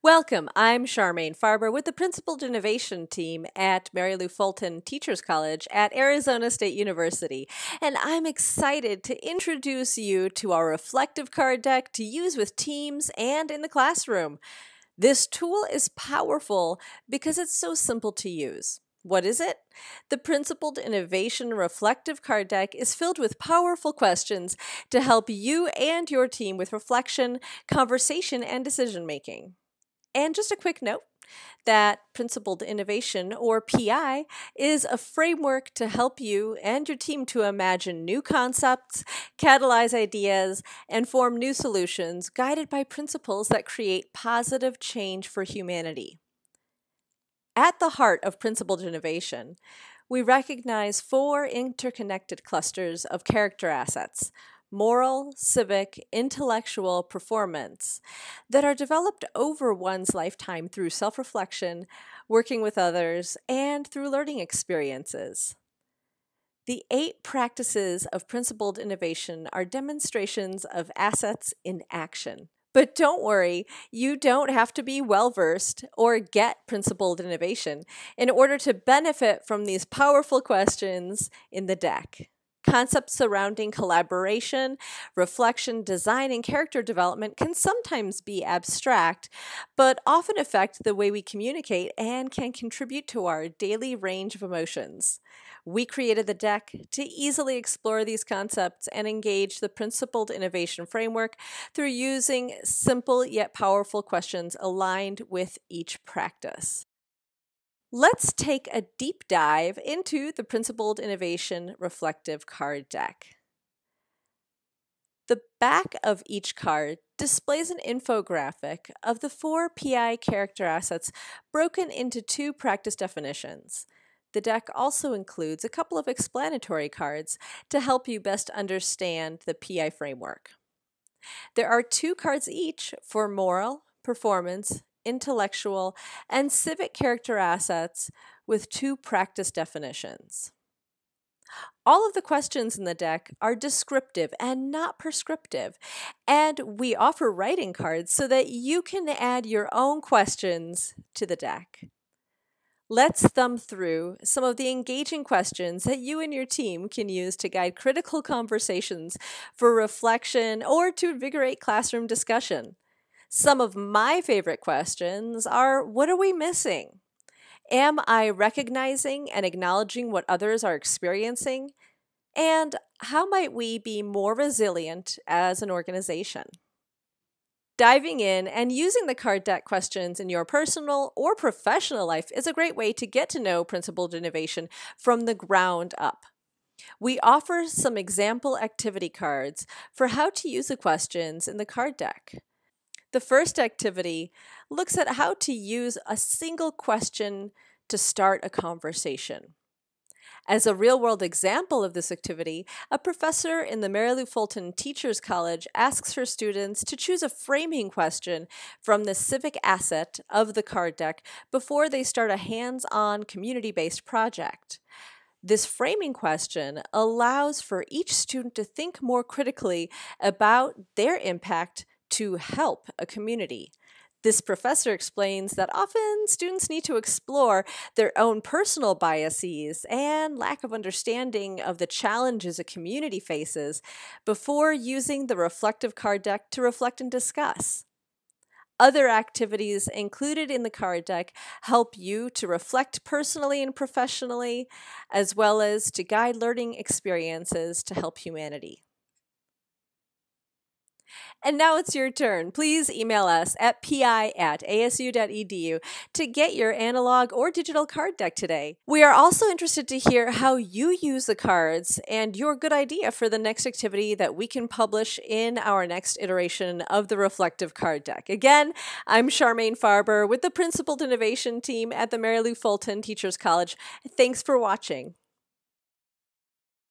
Welcome. I'm Charmaine Farber with the Principled Innovation Team at Mary Lou Fulton Teachers College at Arizona State University. And I'm excited to introduce you to our reflective card deck to use with teams and in the classroom. This tool is powerful because it's so simple to use. What is it? The Principled Innovation Reflective Card Deck is filled with powerful questions to help you and your team with reflection, conversation, and decision making. And just a quick note that Principled Innovation, or PI, is a framework to help you and your team to imagine new concepts, catalyze ideas, and form new solutions guided by principles that create positive change for humanity. At the heart of Principled Innovation, we recognize four interconnected clusters of character assets moral, civic, intellectual performance that are developed over one's lifetime through self reflection, working with others, and through learning experiences. The eight practices of principled innovation are demonstrations of assets in action. But don't worry, you don't have to be well versed or get principled innovation in order to benefit from these powerful questions in the deck. Concepts surrounding collaboration, reflection, design, and character development can sometimes be abstract, but often affect the way we communicate and can contribute to our daily range of emotions. We created the deck to easily explore these concepts and engage the principled innovation framework through using simple yet powerful questions aligned with each practice. Let's take a deep dive into the Principled Innovation Reflective Card Deck. The back of each card displays an infographic of the four PI character assets broken into two practice definitions. The deck also includes a couple of explanatory cards to help you best understand the PI framework. There are two cards each for moral, performance, intellectual, and civic character assets with two practice definitions. All of the questions in the deck are descriptive and not prescriptive, and we offer writing cards so that you can add your own questions to the deck. Let's thumb through some of the engaging questions that you and your team can use to guide critical conversations for reflection or to invigorate classroom discussion. Some of my favorite questions are What are we missing? Am I recognizing and acknowledging what others are experiencing? And how might we be more resilient as an organization? Diving in and using the card deck questions in your personal or professional life is a great way to get to know principled innovation from the ground up. We offer some example activity cards for how to use the questions in the card deck. The first activity looks at how to use a single question to start a conversation. As a real world example of this activity, a professor in the Mary Lou Fulton Teachers College asks her students to choose a framing question from the civic asset of the card deck before they start a hands on community based project. This framing question allows for each student to think more critically about their impact to help a community. This professor explains that often students need to explore their own personal biases and lack of understanding of the challenges a community faces before using the reflective card deck to reflect and discuss. Other activities included in the card deck help you to reflect personally and professionally, as well as to guide learning experiences to help humanity. And now it's your turn. Please email us at pi at asu.edu to get your analog or digital card deck today. We are also interested to hear how you use the cards and your good idea for the next activity that we can publish in our next iteration of the Reflective Card Deck. Again, I'm Charmaine Farber with the Principled Innovation Team at the Mary Lou Fulton Teachers College. Thanks for watching.